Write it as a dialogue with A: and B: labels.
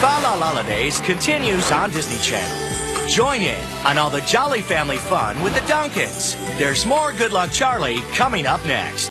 A: Fa-La-La-Lidays continues on Disney Channel. Join in on all the Jolly Family fun with the Duncans. There's more Good Luck Charlie coming up next.